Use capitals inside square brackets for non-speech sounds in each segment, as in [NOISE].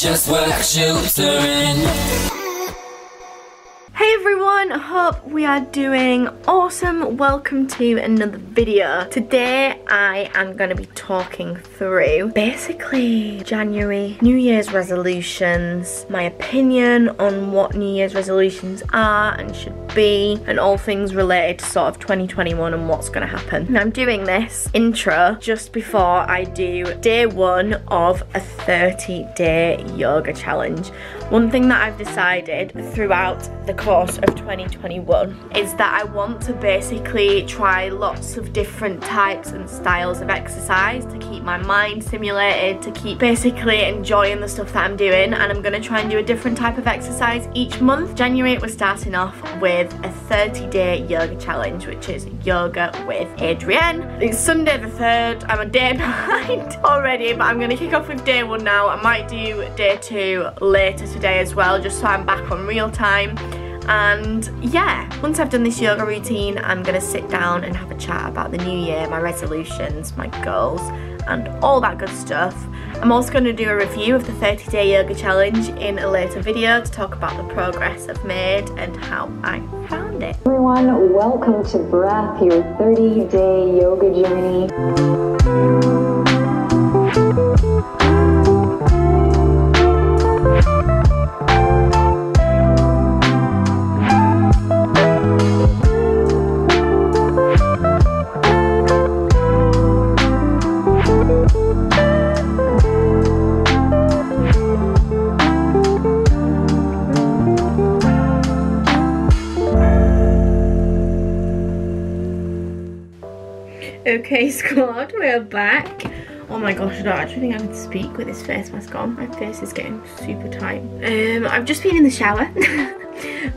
just what shoes are in. Hey everyone, hope we are doing awesome. Welcome to another video. Today I am going to be talking through basically January New Year's resolutions, my opinion on what New Year's resolutions are and should be, and all things related to sort of 2021 and what's going to happen. And I'm doing this intro just before I do day one of a 30 day yoga challenge. One thing that I've decided throughout the course of 2021 is that I want to basically try lots of different types and styles of exercise to keep my mind stimulated, to keep basically enjoying the stuff that I'm doing and I'm going to try and do a different type of exercise each month. January we're starting off with a 30 day yoga challenge which is yoga with Adriene. It's Sunday the 3rd, I'm a day [LAUGHS] behind already but I'm going to kick off with day one now. I might do day two later today as well just so I'm back on real time and yeah once I've done this yoga routine I'm gonna sit down and have a chat about the new year my resolutions my goals and all that good stuff I'm also going to do a review of the 30 day yoga challenge in a later video to talk about the progress I've made and how I found it. Everyone, welcome to Breath, your 30 day yoga journey. Okay [LAUGHS] squad, we're back. Oh my gosh, I don't actually think I can speak with this face mask on. My face is getting super tight. Um, I've just been in the shower. [LAUGHS]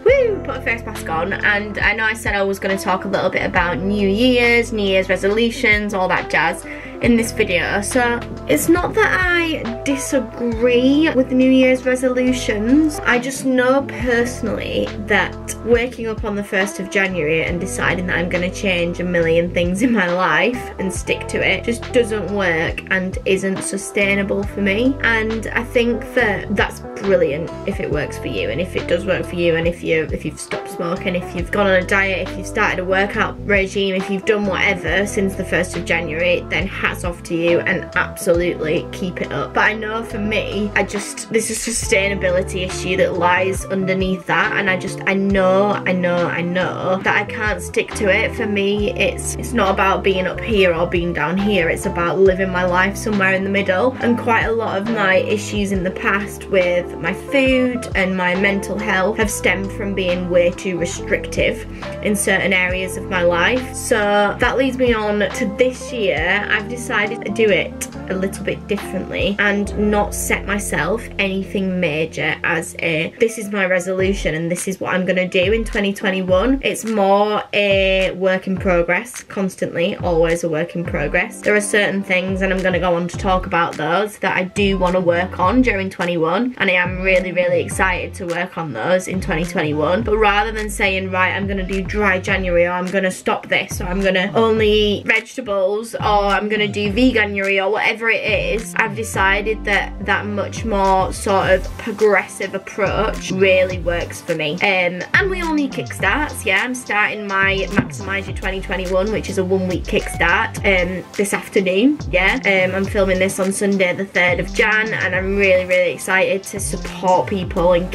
Woo, put a face mask on and I know I said I was going to talk a little bit about New Year's, New Year's resolutions, all that jazz in this video. So it's not that I disagree with the New Year's resolutions. I just know personally that waking up on the 1st of January and deciding that I'm going to change a million things in my life and stick to it just doesn't work and isn't sustainable for me. And I think that that's brilliant if it works for you and if it does work for you and if you if you've stopped smoking, if you've gone on a diet, if you've started a workout regime, if you've done whatever since the 1st of January, then hats off to you and absolutely keep it up. But I know for me, I just, there's a sustainability issue that lies underneath that and I just, I know, I know, I know that I can't stick to it. For me, it's, it's not about being up here or being down here. It's about living my life somewhere in the middle. And quite a lot of my issues in the past with my food and my mental health have stemmed from being way too restrictive in certain areas of my life. So that leads me on to this year. I've decided to do it a little bit differently and not set myself anything major as a this is my resolution and this is what I'm gonna do in 2021 it's more a work in progress constantly always a work in progress. There are certain things and I'm gonna go on to talk about those that I do want to work on during 21 and I am really really excited to work on those in 2021 but rather than saying right I'm gonna do dry January or I'm gonna stop this or I'm gonna only eat vegetables or I'm gonna do veganuary or whatever it is, I've decided that that much more sort of progressive approach really works for me. Um, and we all need kickstarts, yeah. I'm starting my Maximise Your 2021, which is a one week kickstart um, this afternoon, yeah. Um, I'm filming this on Sunday the 3rd of Jan and I'm really, really excited to support people in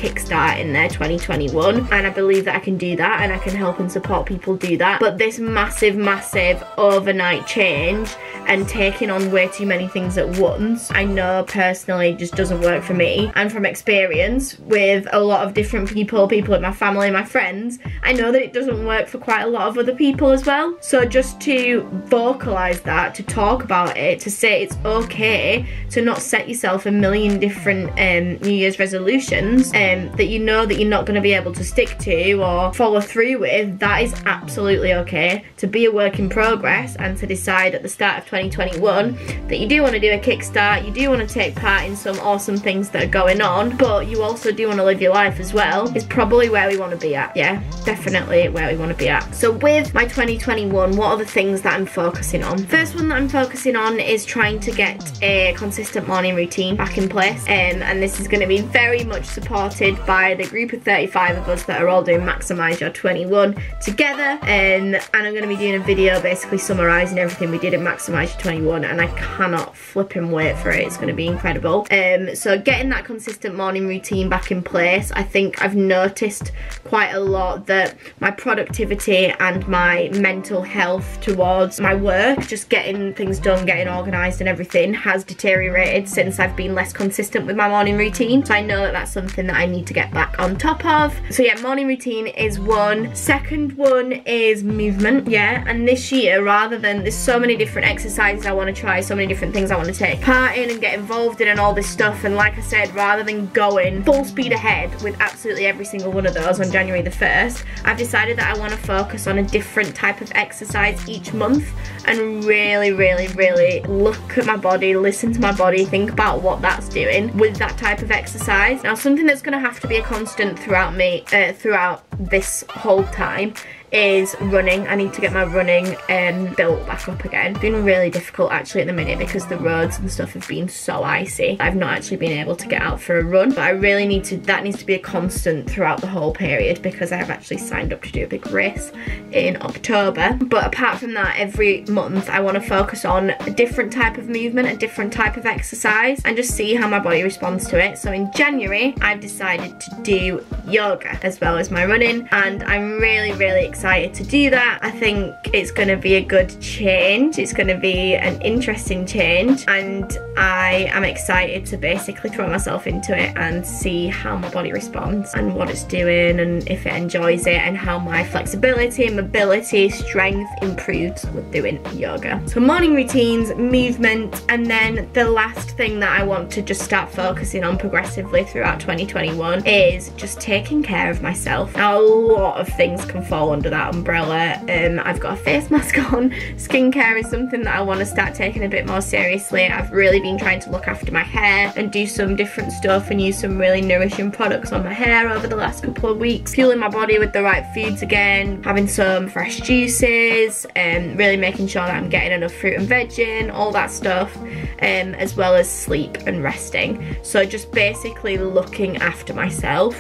their 2021. And I believe that I can do that and I can help and support people do that. But this massive, massive overnight change and taking on way too many things at once, I know personally just doesn't work for me. And from experience with a lot of different people, people in my family, my friends, I know that it doesn't work for quite a lot of other people as well. So just to vocalize that, to talk about it, to say it's okay to not set yourself a million different um, New Year's resolutions um, that you know that you're not going to be able to stick to or follow through with, that is absolutely okay. To be a work in progress and to decide at the start of 20 2021 that you do want to do a kickstart you do want to take part in some awesome things that are going on but you also do want to live your life as well is probably where we want to be at yeah definitely where we want to be at. So with my 2021 what are the things that I'm focusing on? First one that I'm focusing on is trying to get a consistent morning routine back in place um, and this is going to be very much supported by the group of 35 of us that are all doing maximize your 21 together um, and I'm going to be doing a video basically summarizing everything we did in maximize 2021 and I cannot flip and wait for it. It's going to be incredible. Um, so getting that consistent morning routine back in place, I think I've noticed quite a lot that my productivity and my mental health towards my work, just getting things done, getting organised and everything has deteriorated since I've been less consistent with my morning routine. So I know that that's something that I need to get back on top of. So yeah, morning routine is one. Second one is movement, yeah. And this year, rather than, there's so many different exercises I want to try, so many different things I want to take part in and get involved in and all this stuff. And like I said, rather than going full speed ahead with absolutely every single one of those on January the 1st, I've decided that I want to focus on a different type of exercise each month and really, really, really look at my body, listen to my body, think about what that's doing with that type of exercise. Now, something that's going to have to be a constant throughout me, uh, throughout this whole time is running. I need to get my running um, built back up again. It's been really difficult actually at the minute because the roads and stuff have been so icy. I've not actually been able to get out for a run, but I really need to, that needs to be a constant throughout the whole period because I have actually signed up to do a big race in October. But apart from that, every month I want to focus on a different type of movement, a different type of exercise and just see how my body responds to it. So in January, I've decided to do yoga as well as my running and I'm really, really excited excited to do that. I think it's going to be a good change. It's going to be an interesting change and I am excited to basically throw myself into it and see how my body responds and what it's doing and if it enjoys it and how my flexibility, mobility, strength improves with doing yoga. So morning routines, movement, and then the last thing that I want to just start focusing on progressively throughout 2021 is just taking care of myself. Now a lot of things can fall under under that umbrella. Um, I've got a face mask on. Skincare is something that I want to start taking a bit more seriously. I've really been trying to look after my hair and do some different stuff and use some really nourishing products on my hair over the last couple of weeks. Fueling my body with the right foods again, having some fresh juices, and um, really making sure that I'm getting enough fruit and veg in, all that stuff, um, as well as sleep and resting. So just basically looking after myself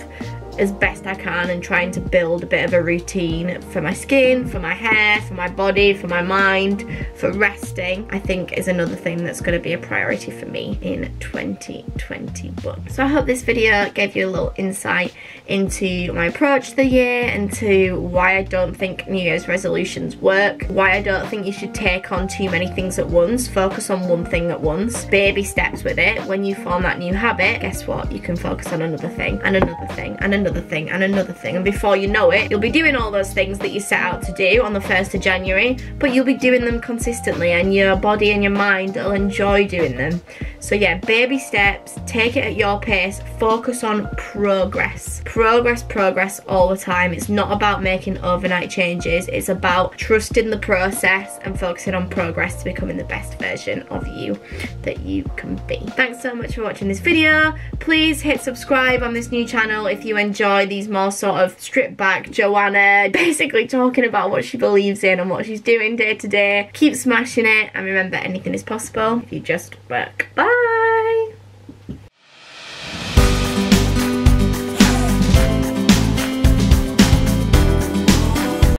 as best I can and trying to build a bit of a routine for my skin, for my hair, for my body, for my mind, for resting, I think is another thing that's going to be a priority for me in 2021. So I hope this video gave you a little insight into my approach to the year and to why I don't think New Year's resolutions work, why I don't think you should take on too many things at once, focus on one thing at once, baby steps with it. When you form that new habit, guess what? You can focus on another thing and another thing and another another thing and another thing. And before you know it you'll be doing all those things that you set out to do on the 1st of January but you'll be doing them consistently and your body and your mind will enjoy doing them. So yeah baby steps take it at your pace focus on progress. Progress progress all the time. It's not about making overnight changes. It's about trusting the process and focusing on progress to becoming the best version of you that you can be. Thanks so much for watching this video. Please hit subscribe on this new channel if you enjoy enjoy these more sort of stripped back Joanna [LAUGHS] basically talking about what she believes in and what she's doing day to day. Keep smashing it and remember anything is possible if you just work. Bye!